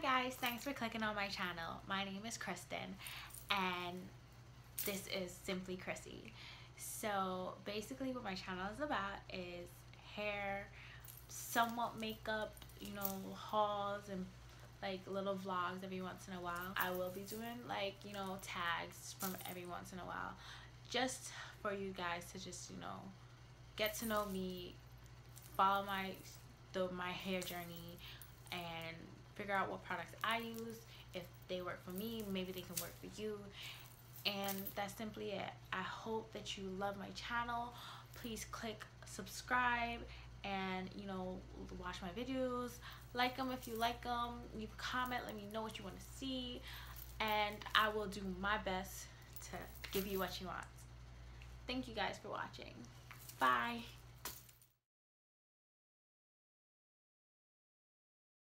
Hi guys, thanks for clicking on my channel. My name is Kristen and this is Simply Krissy. So basically what my channel is about is hair, somewhat makeup, you know, hauls and like little vlogs every once in a while. I will be doing like, you know, tags from every once in a while just for you guys to just, you know, get to know me, follow my the my hair journey and figure out what products I use. If they work for me, maybe they can work for you. And that's simply it. I hope that you love my channel. Please click subscribe and you know watch my videos like them if you like them you comment let me know what you want to see and i will do my best to give you what you want thank you guys for watching bye